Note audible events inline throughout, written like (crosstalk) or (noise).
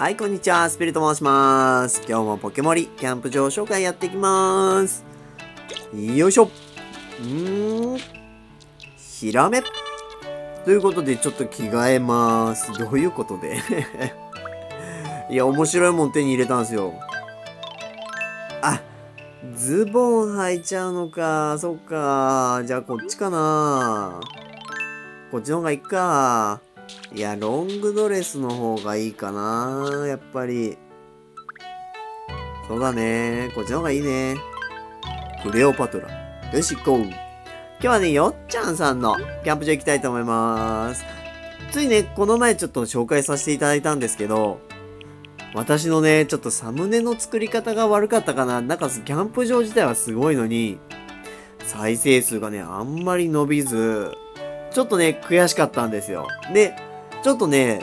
はい、こんにちは。スピルと申します。今日もポケモリ、キャンプ場紹介やっていきます。よいしょ。うーん。ひらめ。ということで、ちょっと着替えます。どういうことで？(laughs) いや、面白いもん手に入れたんですよ。あ、ズボン履いちゃうのか。そっか。じゃあ、こっちかな。こっちの方がいいか。いや、ロングドレスの方がいいかな。やっぱり。そうだね。こっちの方がいいね。クレオパトラ。よし、行こう。今日はね、よっちゃんさんのキャンプ場行きたいと思います。ついね、この前ちょっと紹介させていただいたんですけど、私のね、ちょっとサムネの作り方が悪かったかな。なんか、キャンプ場自体はすごいのに、再生数がね、あんまり伸びず、ちょっとね、悔しかったんですよ。で、ちょっとね、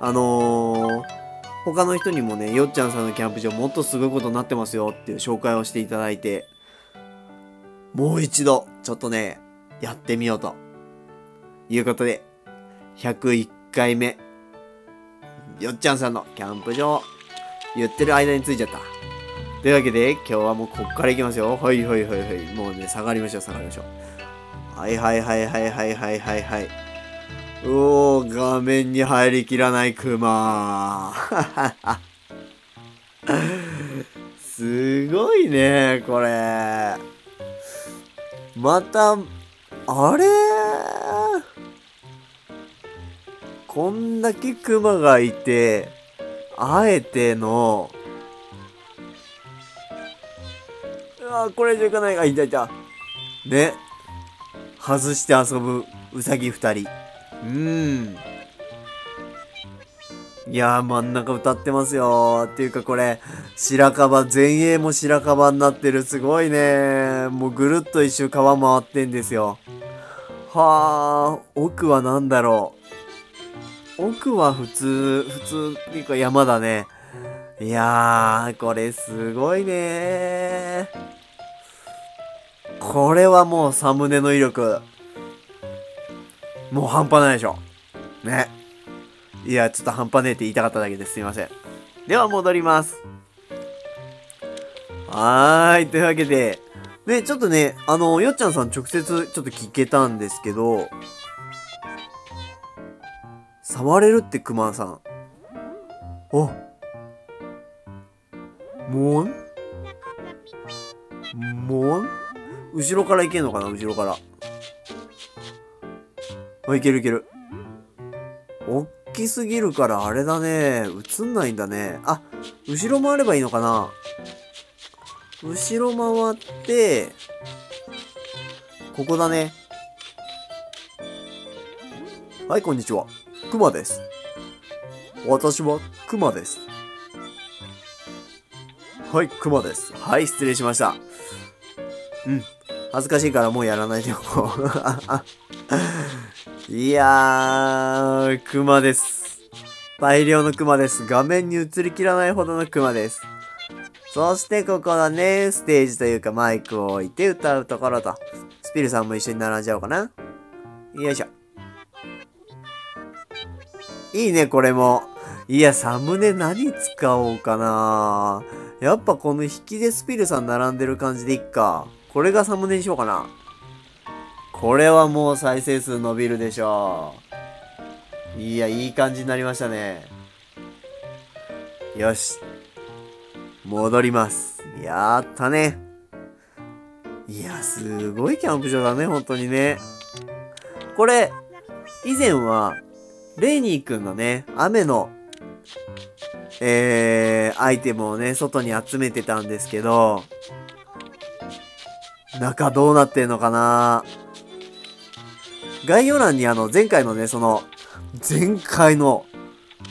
あのー、他の人にもね、よっちゃんさんのキャンプ場もっとすごいことになってますよっていう紹介をしていただいて、もう一度、ちょっとね、やってみようと。いうことで、101回目、よっちゃんさんのキャンプ場、言ってる間に着いちゃった。というわけで、今日はもうこっから行きますよ。はいはいはいはい。もうね、下がりましょう、下がりましょう。はいはいはいはいはいはいはいはい。うおー、画面に入りきらないクマ (laughs) すごいね、これ。また、あれ？こんだけクマがいて、あえての、うわこれ以上いかない。あ、いたいた。ね。外して遊ぶうさぎ二人。うーん。いやー、真ん中歌ってますよっていうかこれ、白樺、前衛も白樺になってる。すごいねもうぐるっと一周川回ってんですよ。はあ、奥は何だろう。奥は普通、普通っていうか山だね。いやー、これすごいねこれはもうサムネの威力。もう半端ないでしょ。ね。いや、ちょっと半端ねえって言いたかっただけです。すいません。では戻ります。はーい。というわけで、ね、ちょっとね、あの、よっちゃんさん直接ちょっと聞けたんですけど、触れるってクマさん。おもん？もん？後ろからいけんのかな？後ろから。あ、いけるいける。おっきすぎるからあれだね。映んないんだね。あ、後ろ回ればいいのかな？後ろ回って、ここだね。はい、こんにちは。くまです。私はくまです。はい、くまです。はい、失礼しました。うん。恥ずかしいからもうやらないでおこう。(laughs) いやー、クマです。大量のクマです。画面に映りきらないほどのクマです。そしてここだね、ステージというかマイクを置いて歌うところと。スピルさんも一緒に並んじゃおうかな。よいしょ。いいね、これも。いや、サムネ何使おうかなやっぱこの引きでスピルさん並んでる感じでいっか。これがサムネにしようかな。これはもう再生数伸びるでしょう。いや、いい感じになりましたね。よし。戻ります。やったね。いや、すごいキャンプ場だね、本当にね。これ、以前は、レイニーくんのね、雨の、えー、アイテムをね、外に集めてたんですけど、中どうなってんのかな？概要欄にあの、前回のね、その、前回の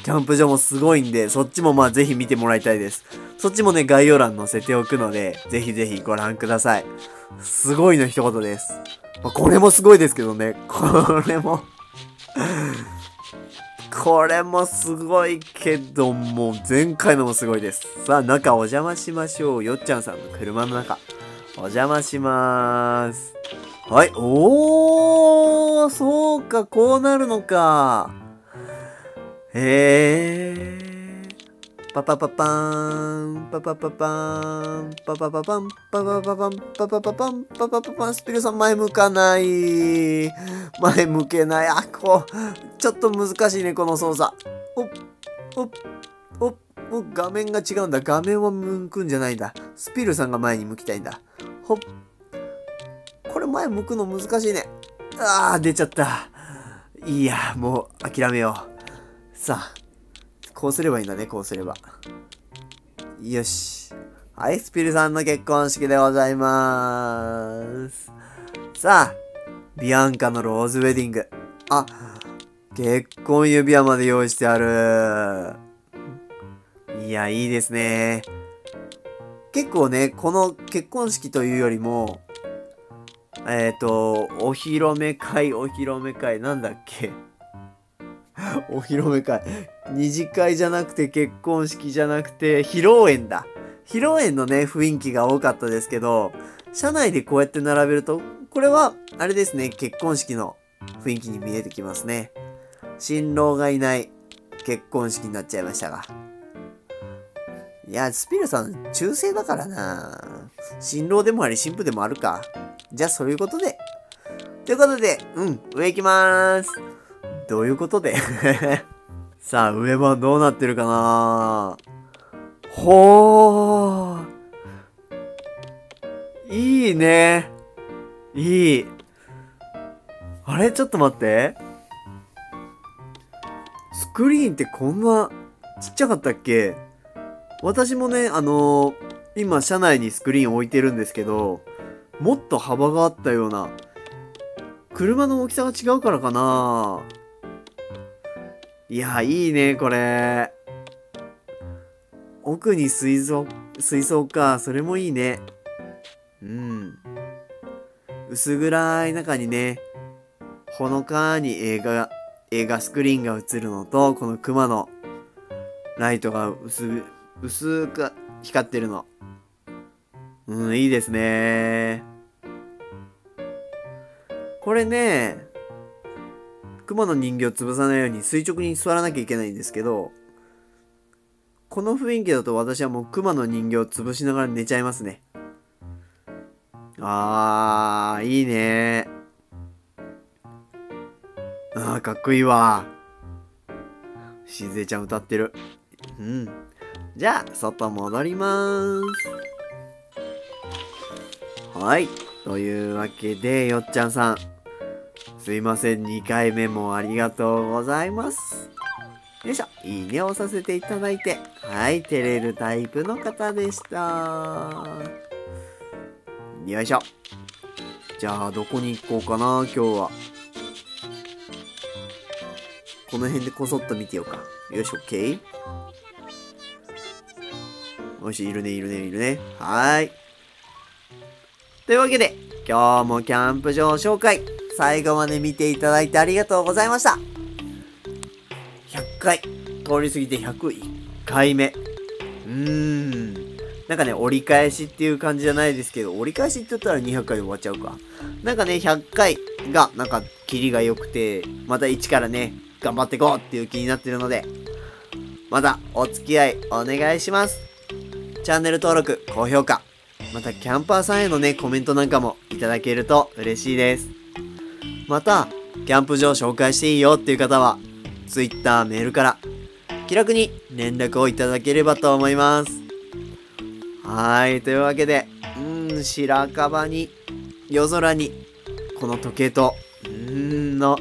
キャンプ場もすごいんで、そっちもまあぜひ見てもらいたいです。そっちもね、概要欄載せておくので、ぜひぜひご覧ください。すごいの一言です。まあ、これもすごいですけどね、これもこれもすごいけどもう、前回のもすごいです。さあ、中お邪魔しましょう。よっちゃんさんの車の中。お邪魔しまーす。はい。おー、そうか、こうなるのか。へー。パパパパーン、パパパパーン、パパパパン、パパパパン、パパパパン、パパパパン、スピルさん前向かない。前向けない。あ、こう、ちょっと難しいね、この操作。おっ、おっ、おっ、お画面が違うんだ。画面を向くんじゃないんだ。スピルさんが前に向きたいんだ。ほっ。これ前向くの難しいね。あー、出ちゃった。いいや、もう諦めよう。さあ、こうすればいいんだね、こうすれば。よし。はい、スピルさんの結婚式でございまーす。さあ、ビアンカのローズウェディング。あ、結婚指輪まで用意してある。いや、いいですね。結構ね、この結婚式というよりも、えっ、ー、と、お披露目会、お披露目会、なんだっけ？(laughs) お披露目会。二次会じゃなくて結婚式じゃなくて披露宴だ。披露宴のね、雰囲気が多かったですけど、車内でこうやって並べると、これは、あれですね、結婚式の雰囲気に見えてきますね。新郎がいない結婚式になっちゃいましたが。いや、スピルさん、中性だからな。新郎でもあり、新婦でもあるか。じゃあ、そういうことで。ということで、うん、上行きまーす。どういうことで？(laughs) さあ、上はどうなってるかな？ほー。いいね。いい。あれ？ちょっと待って。スクリーンってこんなちっちゃかったっけ？私もね、あのー、今車内にスクリーン置いてるんですけど、もっと幅があったような。車の大きさが違うからかないや、いいね、これ。奥に水槽、水槽か。それもいいね。うん。薄暗い中にね、ほのかに映画、映画スクリーンが映るのと、この熊のライトが薄、薄く光ってるの。うん、いいですね。これね、熊の人形を潰さないように垂直に座らなきゃいけないんですけど、この雰囲気だと私はもう熊の人形を潰しながら寝ちゃいますね。あー、いいねあー、かっこいいわ。しずえちゃん歌ってる。うん。じゃあ、外戻ります。はい。というわけで、よっちゃんさん。すいません、2回目もありがとうございます。よいしょ、いいねをさせていただいて、はい、照れるタイプの方でした。よいしょ。じゃあ、どこに行こうかな、今日は。この辺でこそっと見てようか。よいし、オッケー。よし、いるね、いるね、いるね。はーい。というわけで、今日もキャンプ場紹介。最後まで見ていただいてありがとうございました。100回、通り過ぎて101回目。うーん。なんかね、折り返しっていう感じじゃないですけど、折り返しって言ったら200回で終わっちゃうか。なんかね、100回が、なんか、キリが良くて、また1からね、頑張っていこうっていう気になってるので、また、お付き合いお願いします。チャンネル登録、高評価、またキャンパーさんへのね、コメントなんかもいただけると嬉しいです。また、キャンプ場紹介していいよっていう方は、Twitter、メールから、気楽に連絡をいただければと思います。はい、というわけで、うん、白樺に、夜空に、この時計と、うーんの、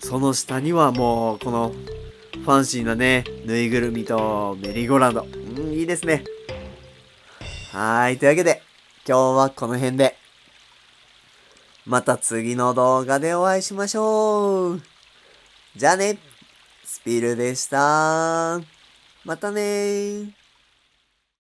その下にはもう、この、ファンシーなね、ぬいぐるみとメリーゴランド。いいですね。はい、というわけで、今日はこの辺で。また次の動画でお会いしましょう。じゃあね、スピルでした。またね